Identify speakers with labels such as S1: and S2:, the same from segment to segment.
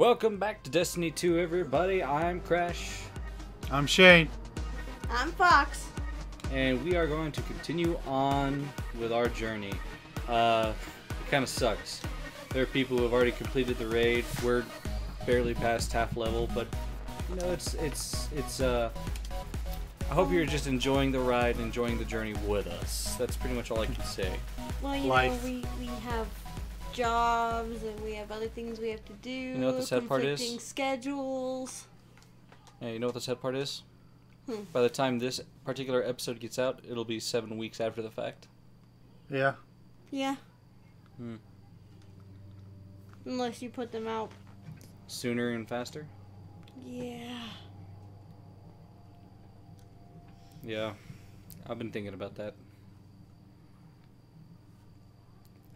S1: Welcome back to Destiny 2, everybody. I'm Crash,
S2: I'm Shane.
S3: I'm Fox.
S1: and we are going to continue on with our journey. Uh, it kind of sucks. There are people who have already completed the raid. We're barely past half level, but you know, it's it's it's. Uh, I hope you're just enjoying the ride, enjoying the journey with us. That's pretty much all I can say.
S3: Well, you
S2: Life.
S3: know, we, we have jobs and we have other things we have to do.
S1: You know what the sad part is?
S3: schedules.
S1: Yeah, you know what the sad part is?
S3: Hmm.
S1: By the time this particular episode gets out, it'll be seven weeks after the fact.
S2: Yeah.
S3: Yeah.
S1: Hmm.
S3: Unless you put them out.
S1: Sooner and faster.
S3: Yeah.
S1: Yeah, I've been thinking about that.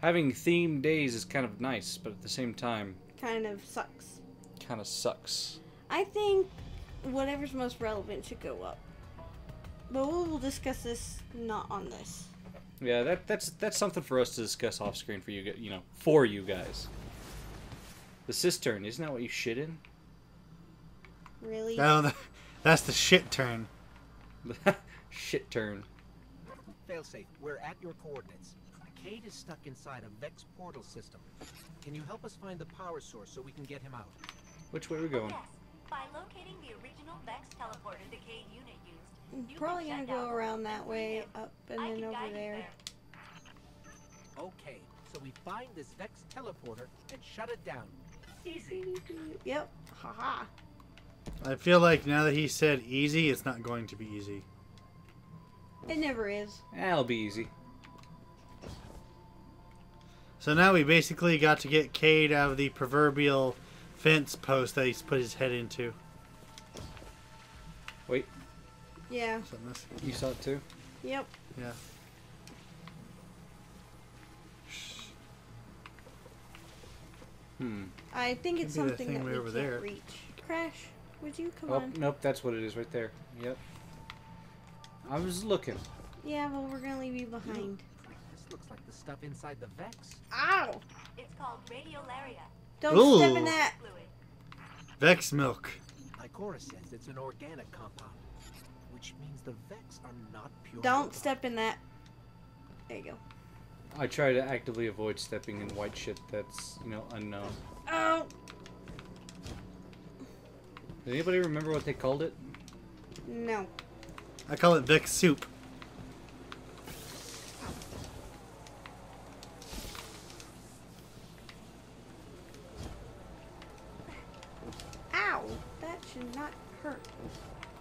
S1: Having theme days is kind of nice, but at the same time,
S3: Kind of sucks.
S1: kind of sucks.
S3: I think whatever's most relevant should go up. But we'll, we'll discuss this not on this.
S1: Yeah, that that's that's something for us to discuss off screen for you, you know, for you guys. The cistern, isn't that what you shit in?
S3: Really?
S2: Th- that's the shit turn.
S1: shit turn.
S4: Failsafe, we're at your coordinates. Cayde is stuck inside a Vex portal system. Can you help us find the power source so we can get him out?
S1: Which way are we going?
S5: Yes. By locating the original Vex teleporter the Cayde unit used,
S3: I'm
S5: you
S3: probably gonna go around that way, up and
S5: I
S3: then over
S5: guide
S3: there.
S4: Okay, so we find this Vex teleporter and shut it down. Easy.
S3: Yep. Haha.
S2: I feel like now that he said easy, it's not going to be easy.
S3: It never is.
S1: That'll be easy.
S2: So now we basically got to get Cayde out of the proverbial fence post that he's put his head into.
S1: Wait,
S3: Yeah.
S2: Something this-
S1: you saw it too?
S3: Yep.
S2: Yeah.
S1: Hmm.
S3: I think it's
S2: Could be the
S3: something
S2: thing
S3: that we
S2: over
S3: can't
S2: there.
S3: reach. Crash, would you come
S1: Oh,
S3: on?
S1: nope, that's what it is right there. Yep. I was looking.
S3: Yeah, well, we're gonna leave you behind.
S4: This looks like the stuff inside the Vex.
S3: Ow!
S5: It's called radiolaria
S3: Don't
S2: Ooh.
S3: step in that.
S5: fluid.
S2: Vex milk.
S4: Ikora says it's an organic compound, which means the Vex are not pure.
S3: Don't
S4: robots.
S3: step in that. There you go.
S1: I try to actively avoid stepping in white shit that's, you know, unknown.
S3: Oh
S1: Does anybody remember what they called it?
S3: no.
S2: I call it Vex soup.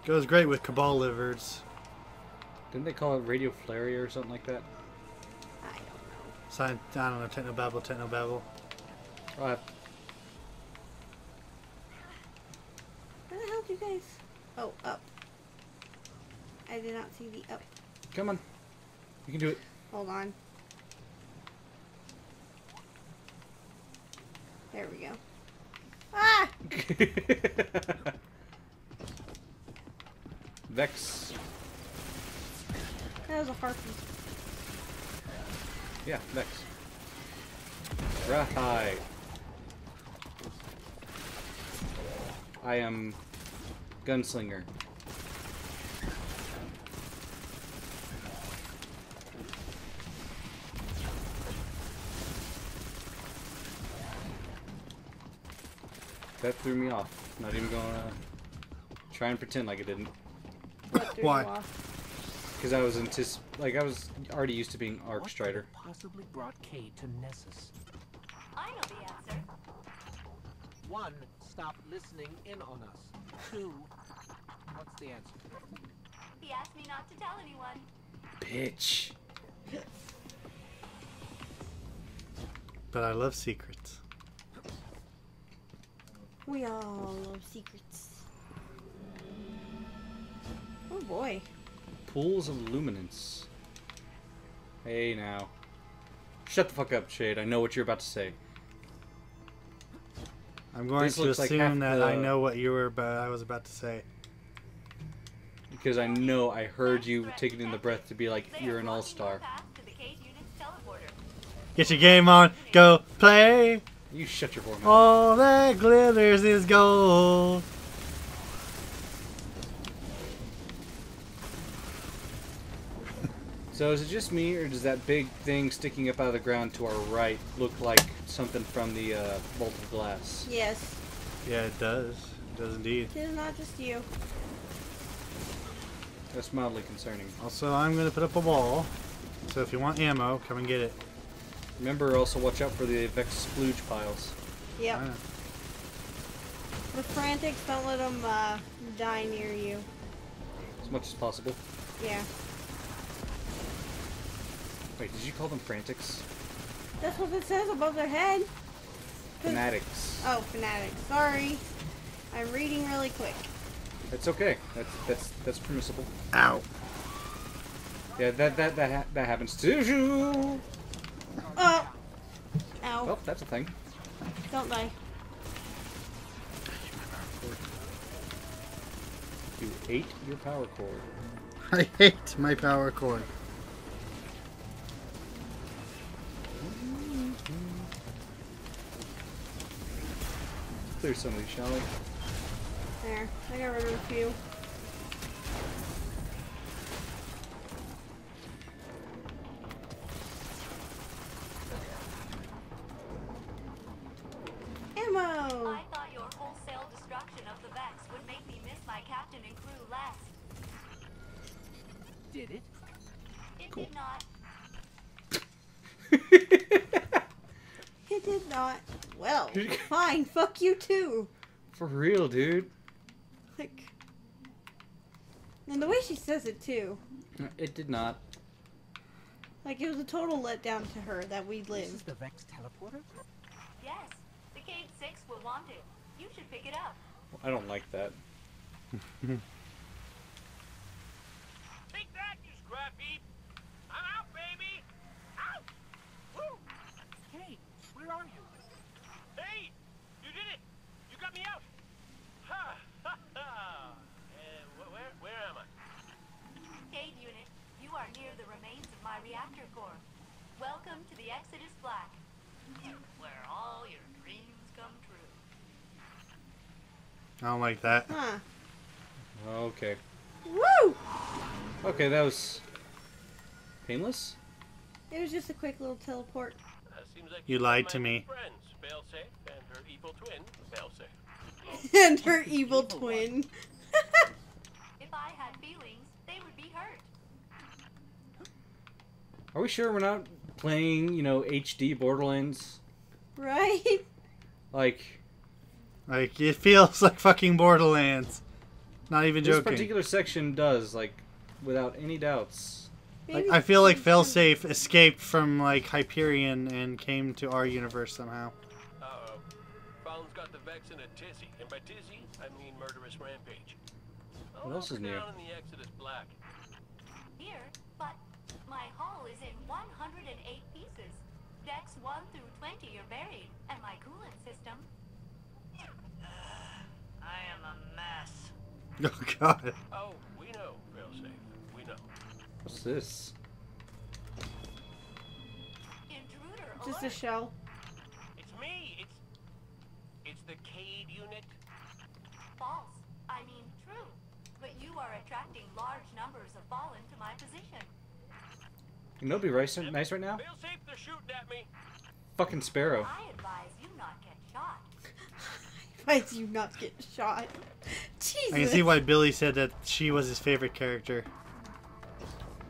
S2: Goes great with Cabal livers.
S1: Didn't they call it radioflaria or something like that?
S3: I don't know.
S2: Sign, I don't know, technobabble, technobabble.
S1: Oh, I-
S3: Where the hell did you guys? Oh, up. I did not see the up.
S1: come on. You can do it.
S3: Hold on. There we go. Ah!
S1: Vex.
S3: That was a harpy.
S1: Yeah, Vex. Rahai. I am Gunslinger. That threw me off. Not even gonna try and pretend like it didn't.
S3: What
S2: Why?
S1: Because I was antici- like I was already used to being Arc Strider.
S4: could have possibly brought Cayde to Nessus?
S5: I know the answer.
S4: One, stop listening in on us. Two, what's the answer?
S5: He asked me not to tell anyone.
S1: Bitch.
S2: But I love secrets.
S3: We all love secrets. Boy.
S1: Pools of luminance. Hey now. Shut the fuck up, Shade. I know what you're about to say.
S2: I'm going
S1: This
S2: to
S1: looks like half
S2: assume that I know what you were about, I was about to say.
S1: Because I know I heard you taking in the breath to be like, you're an all-star.
S5: your path to the Cayde unit's teleporter.
S2: Get your game on, go play.
S1: You shut your whore mouth.
S2: All that glitters is gold.
S1: So is it just me, or does that big thing sticking up out of the ground to our right look like something from the uh, Vault of Glass?
S3: Yes.
S2: Yeah, it does. It does indeed.
S3: It is not just you.
S1: That's mildly concerning.
S2: Also, I'm gonna put up a wall. So if you want ammo, come and get it.
S1: Remember, also watch out for the Vex splooge piles.
S3: Yep.
S2: I.
S3: The frantics don't let them uh, die near you.
S1: As much as possible.
S3: Yeah.
S1: Wait, did you call them frantics?
S3: That's what it says above their head.
S1: Fanatics.
S3: Oh, fanatics. Sorry. I'm reading really quick.
S1: That's okay. That's that's that's permissible.
S2: Ow.
S1: Yeah, that that that ha- that happens too.
S3: Oh! Ow.
S1: Well, that's a thing.
S3: Don't die.
S1: You ate your power cord.
S2: I hate my power cord.
S1: Clear some of these, shall we?
S3: There. I got rid of a few. You too.
S1: For real, dude.
S3: Like, and the way she says it too.
S1: It did not.
S3: Like it was a total letdown to her that we
S4: This is
S3: lived.
S4: the Vex teleporter?
S5: Yes, the Cayde 6 will want it. You should pick it up.
S1: I don't like that.
S6: Take that, you scrap heap! I'm out, baby! Out! Woo!
S4: Cayde, where are you?
S6: Hey! You did it! You got me out! Ha! Ha! Ha! Uh, wh- where, where am I?
S5: Cayde unit, you are near the remains my reactor core. Welcome to the Exodus Black, where all your dreams come true.
S2: I don't like that.
S3: Huh.
S1: Okay.
S3: Woo!
S1: Okay, that was painless.
S3: It was just a quick little teleport.
S6: Uh, seems like
S2: You
S6: found
S2: lied to me.
S6: Friends, Failsafe and her evil twin, Failsafe.
S3: and her evil twin.
S5: If I had feelings, they would be hurt.
S1: Are we sure we're not playing, you know, HD Borderlands?
S3: right?
S1: Like
S2: Like it feels like fucking Borderlands. Not even
S1: this
S2: joking.
S1: particular section does, like, without any doubts.
S2: Like, I feel like
S3: some-
S2: Failsafe escaped from like Hyperion and came to our universe somehow.
S6: Uh-oh. Fountain's got the Vex in a tizzy. And by tizzy, I mean murderous rampage. Oh,
S1: What else is
S6: look
S1: new?
S6: down in the Exodus Black.
S5: Here, but my hull is in 108 pieces. Decks 1 through 20 are buried, and my coolant system. I am a mess.
S2: Oh god.
S6: Oh, we know, Failsafe. We know.
S1: What's this?
S5: Intruder
S3: Just a shell.
S6: It's me. It's it's the Cade unit.
S5: False. I mean true. But you are attracting large numbers of fallen to my position.
S1: Nobody nice, nice right now?
S6: Failsafe, they're shooting at me.
S1: Fucking Sparrow.
S5: I advise you not get shot.
S3: Why do you not get shot? Jesus.
S2: I can see why Billy said that she was his favorite character.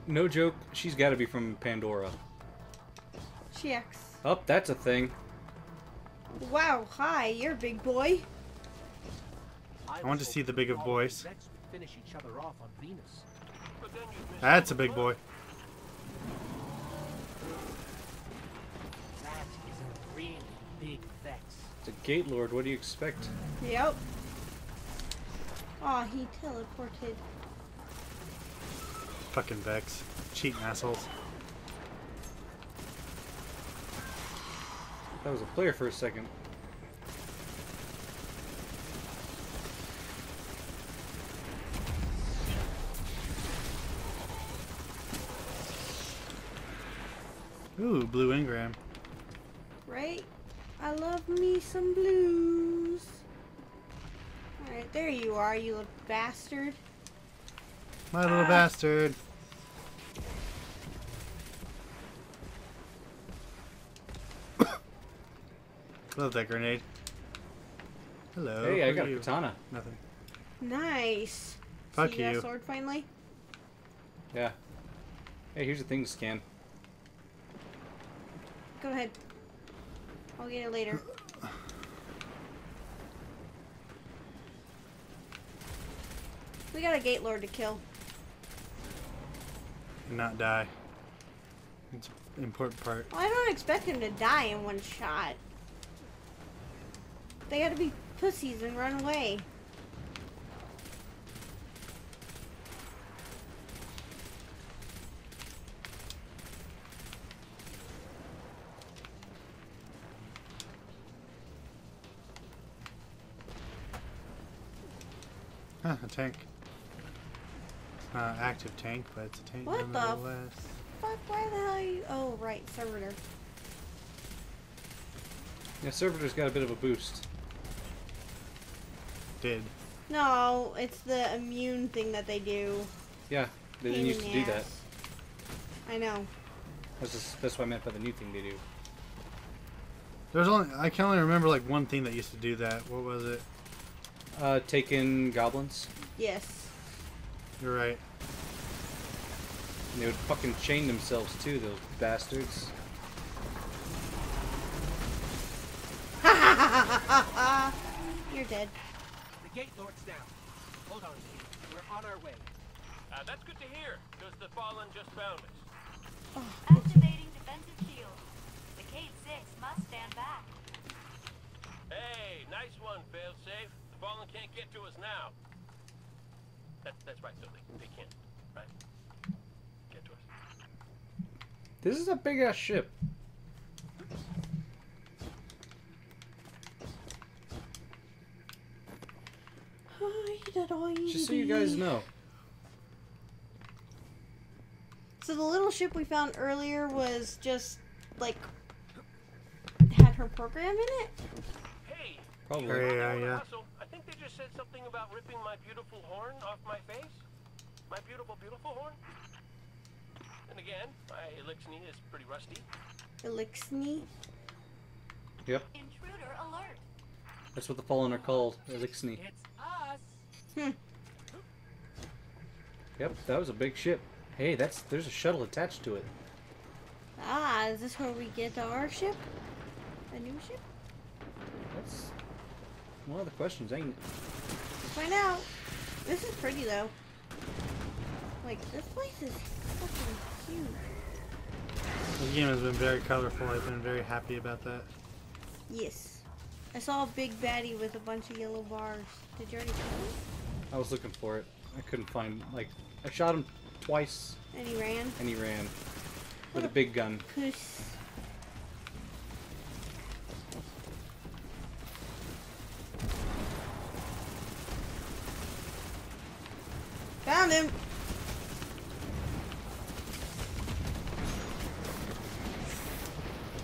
S1: No joke, she's gotta be from Pandora.
S3: She acts.
S1: Oh, that's a thing.
S3: Wow, hi, you're a big boy.
S2: I want to see the big of boys.
S4: Vex would finish each other off on Venus.
S6: But then you missed
S2: That's a big boy.
S4: That is a really big Vex.
S1: It's a Gate Lord, what do you expect?
S3: Yep. Aw, he teleported.
S2: Fucking Vex. Cheating assholes.
S1: That was a player for a second.
S2: Ooh, blue engram.
S3: Right? I love me some blues. Alright, there you are, you little bastard.
S2: My little ah. bastard. Love that grenade. Hello.
S1: Hey, I got
S2: are
S1: a katana.
S2: Nothing.
S3: Nice.
S2: Fuck
S3: so you. got
S2: you.
S3: a sword finally?
S1: Yeah. Hey, here's a thing to scan.
S3: Go ahead. I'll get it later. We got a gate lord to kill.
S2: And not die. It's an important part.
S3: Well, I don't expect him to die in one shot. They gotta be pussies and run away.
S2: Huh, a tank. It's not an active tank, but it's a tank
S3: What the f-
S2: nonetheless.
S3: Fuck, why the hell are you? Oh, right, servitor.
S1: Yeah, Servitor's got a bit of a boost.
S2: Did.
S3: No, it's the immune thing that they do.
S1: Yeah, they didn't
S3: Pain
S1: used
S3: in
S1: to
S3: the
S1: do that.
S3: I know.
S1: That's, just, that's what I meant by the new thing they do.
S2: There's only I can only remember like one thing that used to do that. What was it?
S1: Uh, taking goblins.
S3: Yes.
S2: You're right.
S1: And they would fucking chain themselves too, those bastards.
S3: You're dead.
S4: The gate lord's down. Hold on, Cayde. We're on our way.
S6: Uh, that's good to hear, because the Fallen just found us.
S5: Activating defensive shield. The Cayde 6 must stand back.
S6: Hey, nice one, failsafe. The Fallen can't get to us now. That, that's right, though. They, they can't. Right? Get to us.
S1: This is a big ass ship. Just so you guys know.
S3: So the little ship we found earlier was just like had her program in it.
S6: Hey!
S1: Probably.
S2: Hurry. Yeah, yeah.
S6: hustle, I think they just said something about ripping my beautiful horn off my face. My beautiful, beautiful horn. And again, my elixir is pretty rusty.
S3: Eliksni.
S1: Yep,
S5: Intruder alert.
S1: that's what the Fallen are called. Eliksni.
S4: It's us.
S3: Hmm.
S1: Yep, that was a big ship. Hey, that's there's a shuttle attached to it.
S3: Ah, is this where we get our ship? A new ship?
S1: That's one of the questions, ain't it?
S3: Find out. This is pretty though. Like this place is fucking huge.
S2: The game has been very colorful. I've been very happy about that.
S3: Yes. I saw a big baddie with a bunch of yellow bars. Did you already kill him?
S1: I was looking for it. I couldn't find like I shot him twice
S3: And he ran.
S1: and he ran with a big gun.
S3: Puss. Found him.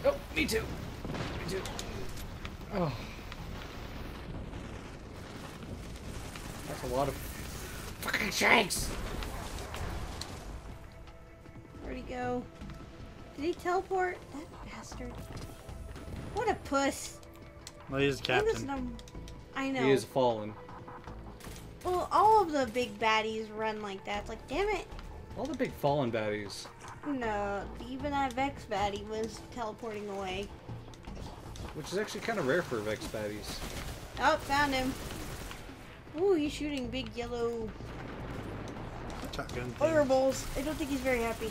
S1: Oh, me too. Me too. Oh. That's a lot of fucking shanks.
S3: Where'd he go? Did he teleport? That bastard. What a puss.
S2: Well, he's
S3: And this
S2: captain.
S3: num- I know.
S1: He is fallen.
S3: Well, all of the big baddies run like that. It's like, damn it.
S1: All the big fallen baddies.
S3: No, even that Vex baddie was teleporting away.
S1: Which is actually kind of rare for Vex baddies.
S3: Oh, found him. Ooh, he's shooting big yellow
S2: Shotgun thing.
S3: fireballs. I don't think he's very happy.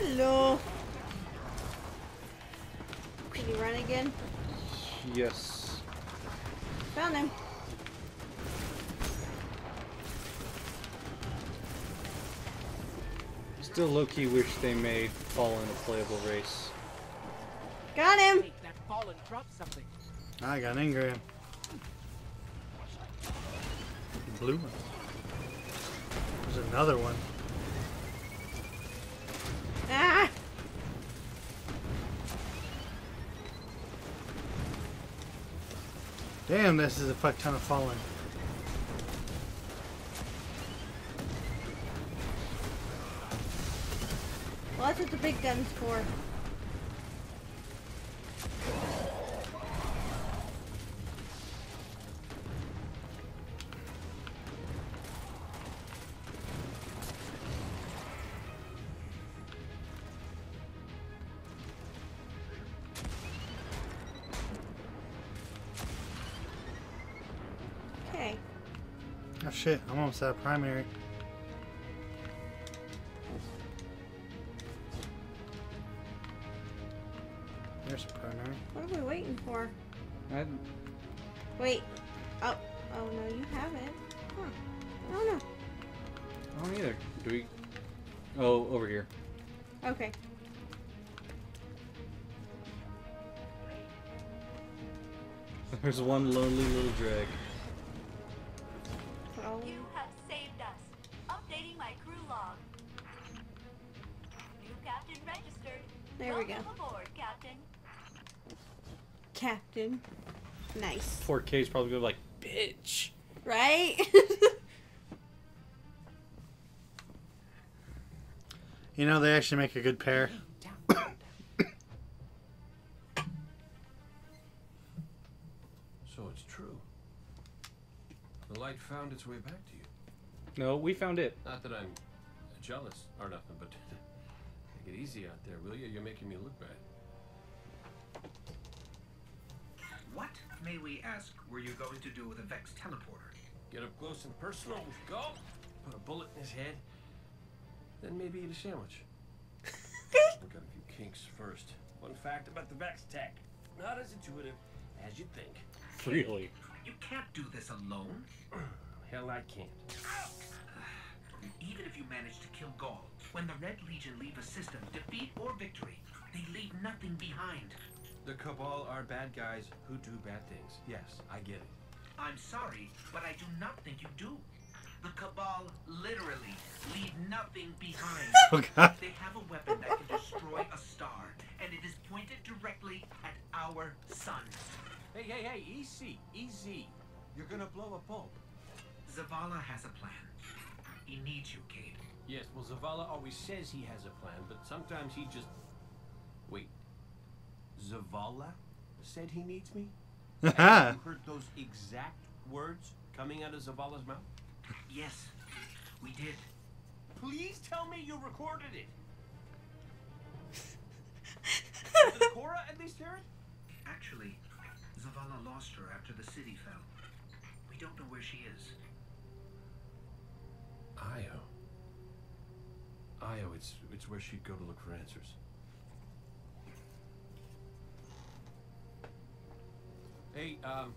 S3: Hello. Can you run again?
S1: Yes.
S3: Found him.
S1: Still low key wish they made Fallen a playable race.
S3: Got him.
S7: Hey, that fallen dropped something.
S2: I got engram. Blue one. There's another one.
S3: Ah.
S2: Damn, this is a fuck ton of Fallen.
S3: Well, that's what the big gun's for.
S2: Oh shit, I'm almost at primary.
S3: 4K
S1: is probably gonna be like, bitch.
S3: Right?
S2: you know, they actually make a good pair.
S6: so it's true. The light found its way back to you.
S1: No, we found it.
S6: Not that I'm jealous or nothing, but take it easy out there, will you? You're making me look bad.
S4: What, may we ask, were you going to do with a Vex teleporter?
S6: Get up close and personal with Gaul, put a bullet in his head, then maybe eat a sandwich. Work out a few kinks first. One fact about the Vex tech. Not as intuitive as you'd think.
S1: Really?
S4: You can't do this alone.
S6: Hell, I can't.
S4: Even if you manage to kill Gaul, when the Red Legion leave a system, defeat or victory, they leave nothing behind.
S6: The Cabal are bad guys who do bad things. Yes, I get it.
S4: I'm sorry, but I do not think you do. The Cabal literally leave nothing behind.
S2: Oh god.
S4: They have a weapon that can destroy a star, and it is pointed directly at our sun.
S6: Hey, hey, hey, easy, easy. You're gonna blow a bulb.
S4: Zavala has a plan. He needs you, Cayde.
S6: Yes, well, Zavala always says he has a plan, but sometimes he just. Wait. Zavala said he needs me? And you heard those exact words coming out of Zavala's mouth?
S4: Yes, we did.
S6: Please tell me you recorded it. Did Ikora at least hear it?
S4: Actually, Zavala lost her after the city fell. We don't know where she is.
S6: Io. Io, it's it's where she'd go to look for answers. Hey, um.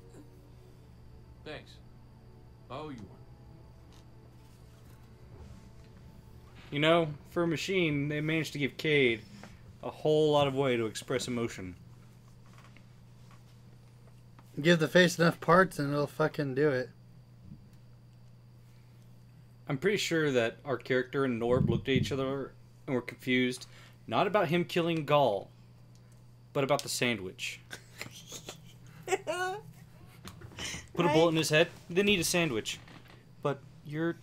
S6: Thanks. Oh, you won.
S1: You know, for a machine, they managed to give Cayde a whole lot of way to express emotion.
S2: Give the face enough parts and it'll fucking do it.
S1: I'm pretty sure that our character and Norb looked at each other and were confused, not about him killing Gaul, but about the sandwich. Put a bullet in his head, then eat a sandwich. But you're.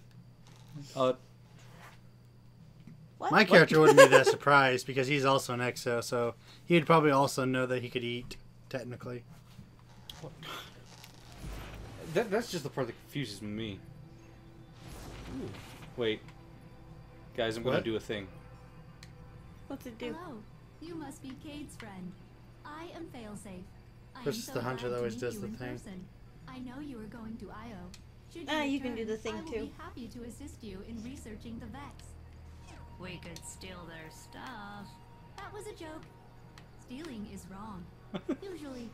S1: Uh,
S3: What?
S2: My character wouldn't be that surprised because he's also an exo, so he'd probably also know that he could eat, technically.
S1: that, that's just the part that confuses me. Wait. Guys, I'm gonna
S2: What?
S1: do a thing.
S3: What's it do?
S5: Hello, you must be Cayde's friend. I am Failsafe. I
S2: This
S5: am
S2: is
S5: so
S2: the hunter that always does the thing.
S5: person. I know you are going to Io. Should
S3: Ah, you can do the thing
S5: I will
S3: too.
S5: be happy to assist you in researching the Vex.
S8: We could steal their stuff.
S5: That was a joke. Stealing is wrong. Usually.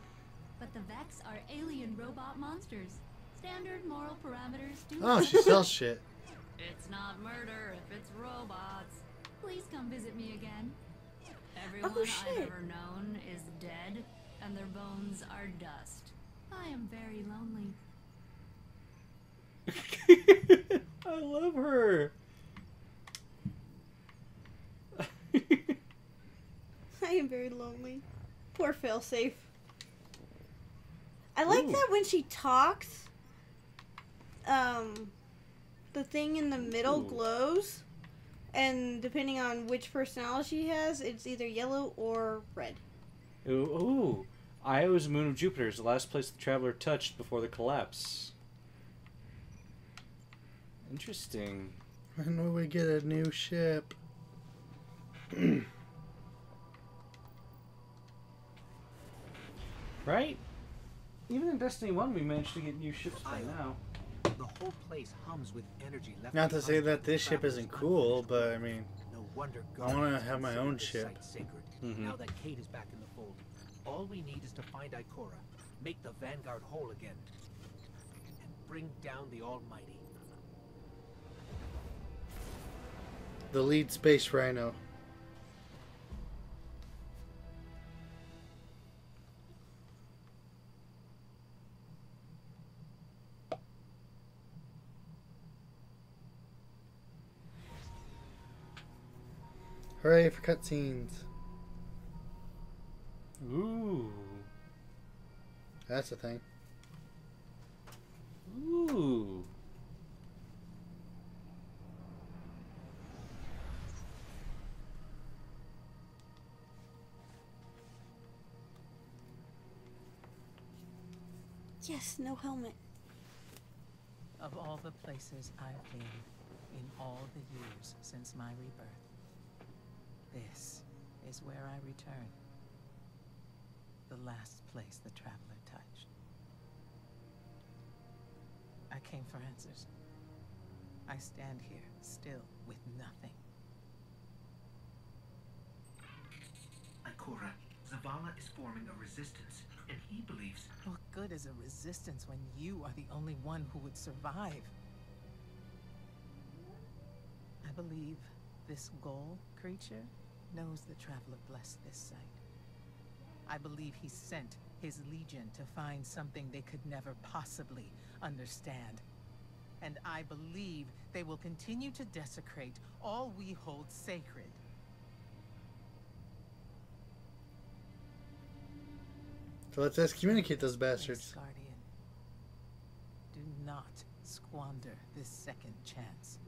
S9: but the Vex are alien robot monsters. Standard moral parameters do
S2: Oh, she sells shit.
S10: It's not murder if it's robots.
S9: Please come visit me again.
S10: Everyone
S3: Oh,
S10: I've
S3: shit.
S10: ever known is dead, and their bones are dust.
S9: I am very lonely.
S1: I love her.
S3: I am very lonely. Poor failsafe. I like
S1: Ooh.
S3: that when she talks, um, the thing in the middle
S1: Ooh.
S3: glows, and depending on which personality she has, it's either yellow or red.
S1: Ooh, ooh. Io is the moon of Jupiter. Is the last place the traveler touched before the collapse. Interesting.
S2: When will we get a new ship?
S1: Right? Even in Destiny 1, we managed to get new ships by now.
S4: The whole place hums with energy left
S2: Not to say that this ship isn't cool, but I mean,
S4: No wonder
S2: I wanna have my own ship.
S4: site sacred.
S1: Mhm.
S4: Now that Cayde is back in the fold, all we need is to find Ikora, make the Vanguard whole again, and bring down the Almighty.
S2: the lead space rhino. Hooray for cutscenes.
S1: Ooh.
S2: That's the thing.
S1: Ooh.
S3: Yes, no helmet.
S11: Of all the places I've been in all the years since my rebirth, this is where I return. The last place the traveler touched. I came for answers. I stand here, still with nothing.
S12: Ikora, Zavala is forming a resistance, and he believes
S11: What good is a resistance when you are the only one who would survive? I believe this Gaul creature knows the Traveler blessed this site. I believe he sent his legion to find something they could never possibly understand. And I believe they will continue to desecrate all we hold sacred.
S2: So let's excommunicate those bastards.
S11: Guardian, do not squander this second chance.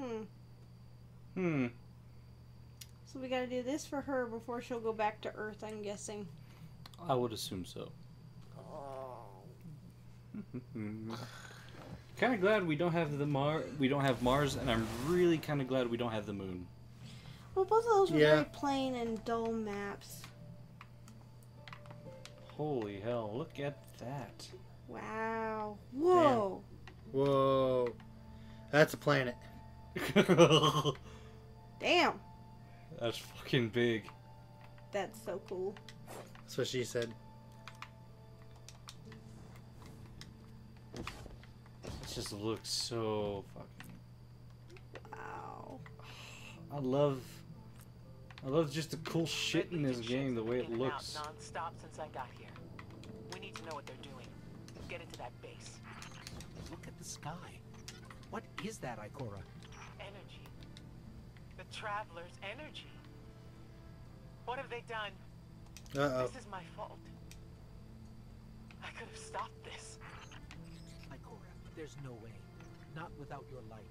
S3: Hmm.
S1: Hmm.
S3: So we gotta do this for her before she'll go back to Earth, I'm guessing.
S1: I would assume so. Oh. kind of glad we don't have the Mar. We don't have Mars, and I'm really kind of glad we don't have the Moon.
S3: Well, both of those were
S2: Yeah.
S3: very plain and dull maps.
S1: Holy hell! Look at that.
S3: Wow. Whoa.
S2: Whoa. That's a planet.
S3: Damn.
S1: That's fucking big.
S3: That's so cool.
S2: That's what she said.
S1: It just looks so fucking.
S3: Wow.
S1: I love. I love just the cool shit in this game, the way it looks.
S11: non-stop since I got here. We need to know what they're doing. Get into that base.
S4: Look at the sky. What is that, Ikora?
S11: Energy. The traveler's energy. What have they done?
S2: Uh oh.
S11: This is my fault. I could have stopped this.
S4: Ikora, there's no way. Not without your light.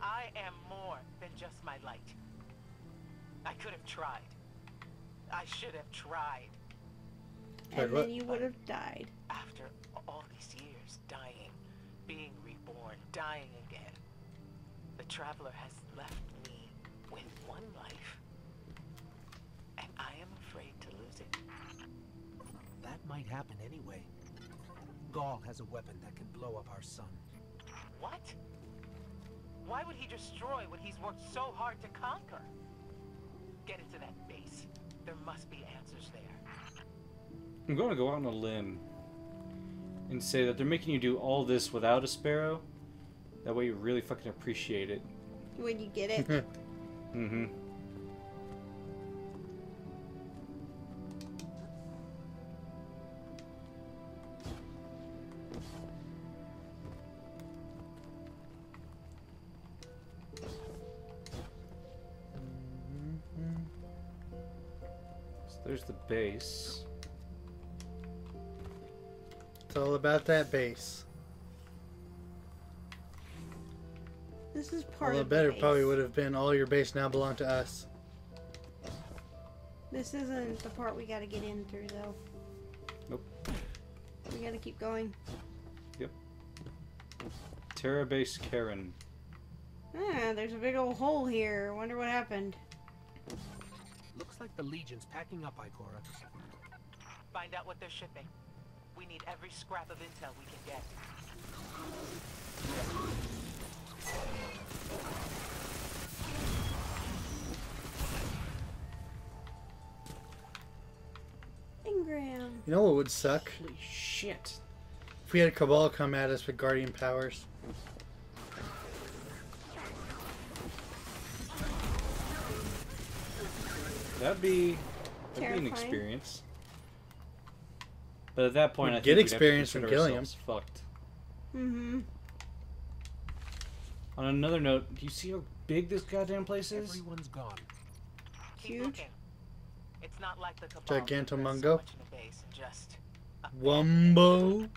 S11: I am more than just my light. I could have tried. I should have tried.
S3: And
S2: what?
S3: then you would have died.
S11: After all these years, dying, being reborn, dying again, the traveler has left me with one life. And I am afraid to lose it.
S4: That might happen anyway. Gaul has a weapon that can blow up our sun.
S11: What? Why would he destroy what he's worked so hard to conquer? Get into that base. There must be answers there.
S1: I'm going to go out on a limb and say that they're making you do all this without a sparrow. That way you really fucking appreciate it.
S3: When you get it.
S1: Mm-hmm. So there's the base.
S2: It's all about that base.
S3: This is part
S2: Although
S3: of the
S2: better
S3: base.
S2: probably would have been all your base now belong to us.
S3: This isn't the part we gotta get in through, though.
S1: Nope.
S3: We gotta keep going. Yep.
S1: Terra base Karen.
S3: Ah, there's a big old hole here. Wonder what happened.
S4: Looks like the Legion's packing up, Ikora.
S11: Find out what they're shipping. We need every scrap of intel we can get.
S3: Engram.
S2: You know what would suck?
S1: Holy shit.
S2: If we had a Cabal come at us with Guardian powers.
S1: That'd be, that'd be an experience. But at that point,
S2: We'd
S1: I
S2: get
S1: think we'd
S2: experience
S1: have to
S2: from
S1: consider
S2: killing 'em.
S1: ourselves Fucked.
S3: Mm-hmm.
S1: On another note, do you see how big this goddamn place is?
S4: Everyone's gone.
S3: Huge.
S11: looking. It's not like the Cabal to
S2: Gigantomungo?
S11: so much in a base and just
S2: Wumbo.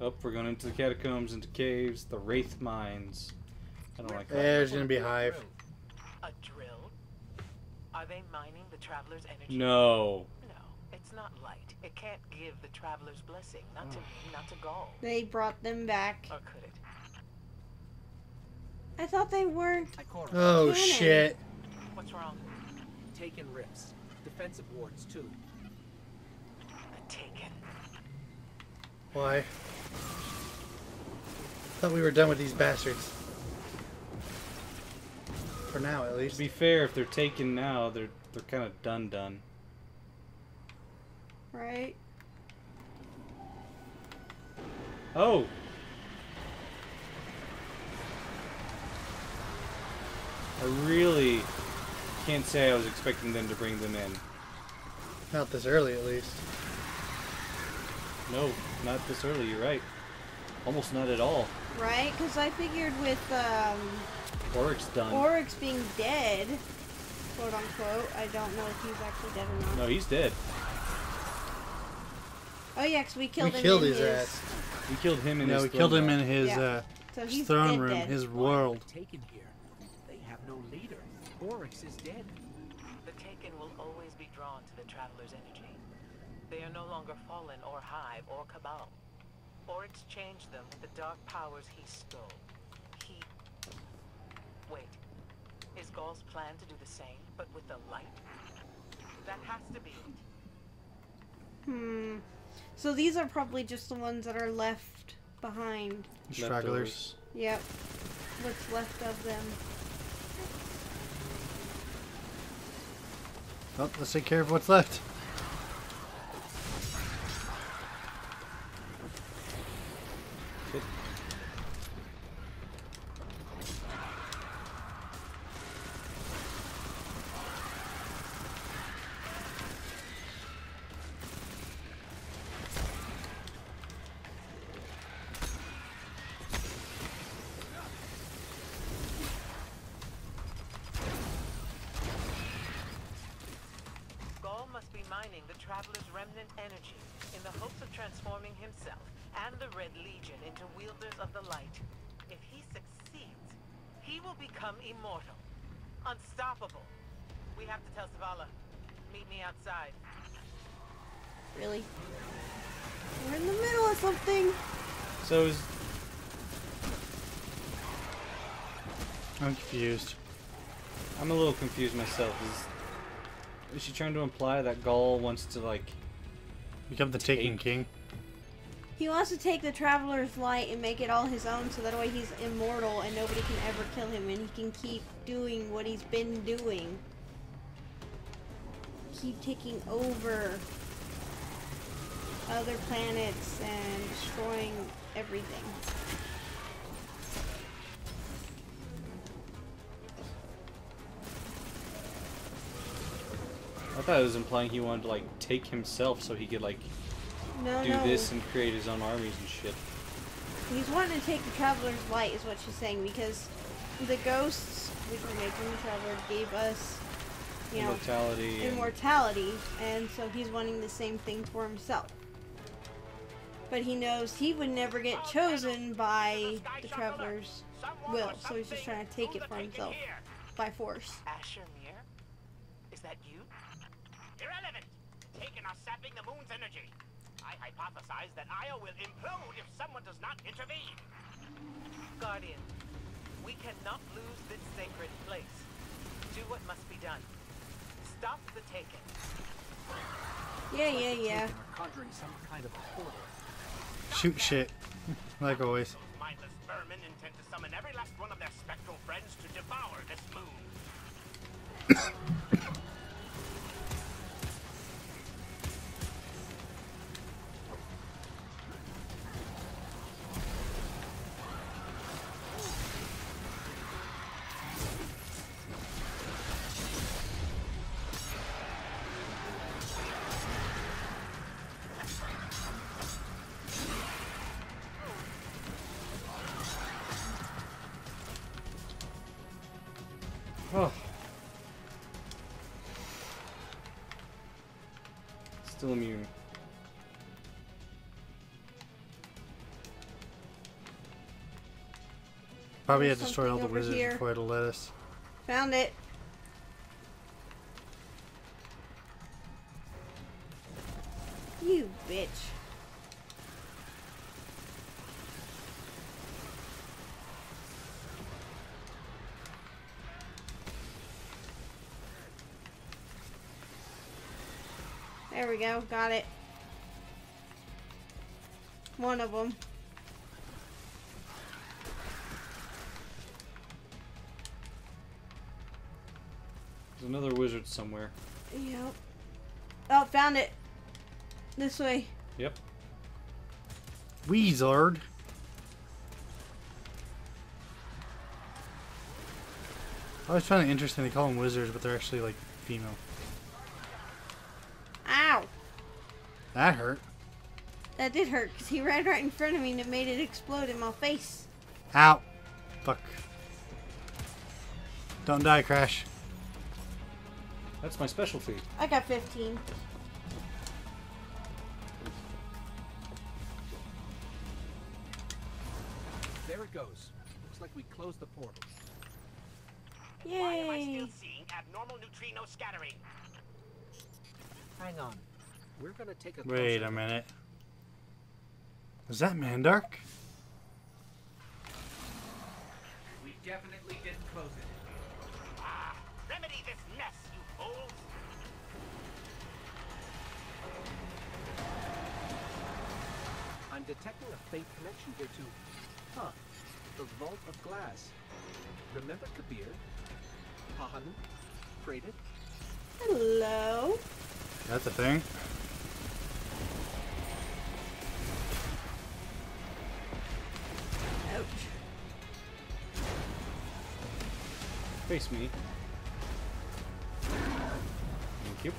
S1: Oh, we're going into the catacombs, into caves, the Wraith Mines. I don't like that.
S2: There's gonna be a hive.
S11: a drill. Are they mining the traveler's energy?
S1: No.
S11: No, it's not light. It can't give the traveler's blessing. Not to me, not to Gaul.
S3: They brought them back.
S11: Or could it?
S3: I thought they weren't.
S2: Oh
S3: Cannon.
S2: shit.
S11: What's wrong?
S4: taken rips. Defensive wards, too.
S11: The Taken.
S2: Why? Thought we were done with these bastards. For now, at least.
S1: To be fair, if they're taken now, they're they're kind of done done.
S3: Right?
S1: Oh. I really can't say I was expecting them to bring them in.
S2: Not this early, at least.
S1: No, not this early. You're right. Almost not at all.
S3: Right? Because I figured with um,
S1: Oryx done.
S3: Oryx being dead, quote unquote, I don't know if he's actually dead or not.
S1: no, he's dead.
S3: Oh yeah, 'cause we killed
S2: we
S3: him
S2: killed
S3: in
S2: his ass.
S1: We killed him in
S2: No,
S1: his
S2: we killed him in his
S3: Yeah.
S2: uh,
S3: So he's
S2: throne
S3: dead,
S2: room,
S3: dead.
S2: his world.
S4: taken here? Oryx is dead.
S11: The Taken will always be drawn to the traveler's energy. They are no longer fallen or hive or cabal. Oryx changed them with the dark powers he stole. He. Wait. Is Gaul's plan to do the same, but with the light? That has to be it.
S3: Hmm. So these are probably just the ones that are left behind.
S2: Stragglers.
S3: Yep. What's left of them.
S2: Well, let's take care of what's left.
S11: Gaul must be mining the Traveler's remnant energy in the hopes of transforming himself and the Red Legion into wielders of the light. If he succeeds, he will become immortal, unstoppable. We have to tell Zavala. Meet me outside.
S3: Really? We're in the middle of something.
S1: So is
S2: I'm confused.
S1: I'm a little confused myself. Is is she trying to imply that Gaul wants to like
S2: Become the Taken King.
S3: He wants to take the Traveler's Light and make it all his own so that way he's immortal and nobody can ever kill him and he can keep doing what he's been doing. Keep taking over other planets and destroying everything.
S1: I thought it was implying he wanted to like take himself so he could like
S3: No,
S1: do
S3: no.
S1: this and create his own armies and shit.
S3: He's wanting to take the Traveler's Light, is what she's saying, because the ghosts, which were from the Traveler, gave us, you know,
S1: Immortality and-
S3: immortality, and so he's wanting the same thing for himself. But he knows he would never get chosen by the Traveler's will, so he's just trying to take it for himself by force.
S12: Asher Mir? Is that you?
S13: Irrelevant! Taken are sapping the moon's energy. I hypothesize that Io will implode if someone does not intervene.
S12: Guardian, we cannot lose this sacred place. Do what must be done. Stop the taken.
S3: Yeah, yeah, yeah.
S4: Conjuring some kind of portal.
S2: Shoot shit. like always.
S13: Mindless vermin intend to summon every last one of their spectral friends to devour this moon.
S1: Still immune.
S2: Probably had to destroy all the wizards
S3: here.
S2: before it'll let us.
S3: Found it. We go. Got it. One of them.
S1: There's another wizard somewhere.
S3: Yep. Oh, found it. This way.
S1: Yep.
S2: Weezard. I always find it interesting they call them wizards, but they're actually like female.
S3: Ow!
S2: That hurt.
S3: That did hurt because he ran right in front of me and it made it explode in my face.
S2: Ow. Fuck. Don't die, Crash.
S1: That's my specialty.
S3: I got 15.
S4: There it goes. Looks like we closed the portal.
S13: Why am I still seeing abnormal neutrino scattering?
S4: Hang on. We're gonna take a
S2: Wait a minute. Is that Mandark?
S12: We definitely didn't close it.
S13: Ah, remedy this mess, you fools!
S4: I'm detecting a faint connection here too. Huh. The Vault of Glass. Remember Kabr? Pahanin? Praedyth?
S3: Hello.
S2: That's a thing.
S1: Face me. Thank you.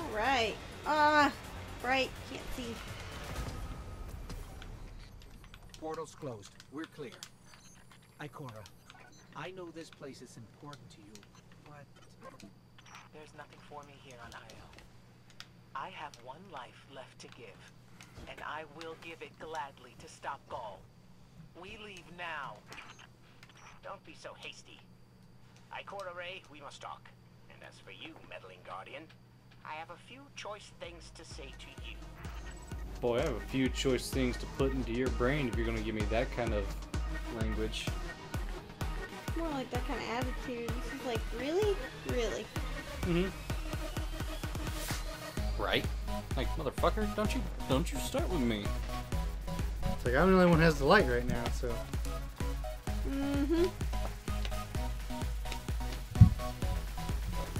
S3: Alright. Ah, right. Can't see.
S4: Portal's closed. We're clear. Ikora, I know this place is important to you, but
S12: There's nothing for me here on Io. I have one life left to give, and I will give it gladly to stop Gaul. We leave now.
S13: Don't be so hasty. Ikora Rey, we must talk. And as for you, meddling guardian, I have a few choice things to say to you.
S1: Boy, I have a few choice things to put into your brain if you're gonna give me that kind of language.
S3: more like that kind of attitude. This is like, really? Really?
S1: Mm-hmm. Right? Like, motherfucker, don't you don't you start with me.
S2: It's like I'm the only one who has the light right now, so
S3: Mm-hmm.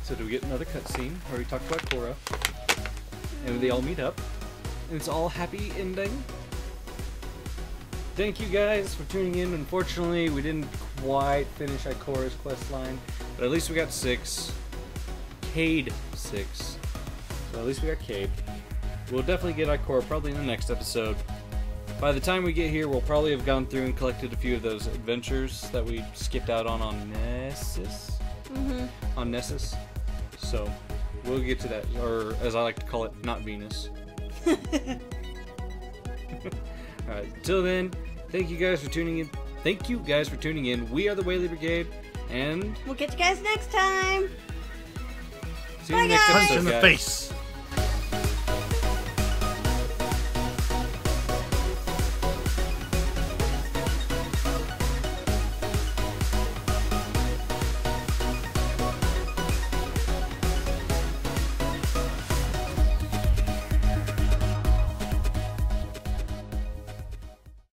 S1: So do we get another cutscene where we talk about Korra? And they all meet up. And it's all happy ending. Thank you guys for tuning in. Unfortunately, we didn't quite finish Ikora's quest line, but at least we got six. Cayde six. So at least we got Cayde. We'll definitely get Ikora probably in the next episode. By the time we get here, we'll probably have gone through and collected a few of those adventures that we skipped out on on Nessus.
S3: Mm-hmm.
S1: On Nessus. So we'll get to that, or as I like to call it, not Venus. Alright, till then, thank you guys for tuning in. Thank you guys for tuning in. We are the Waylay Brigade, and
S3: We'll catch you guys next time.
S1: See you in next
S3: guys.
S1: episode.
S2: punch in the
S1: guys.
S2: face.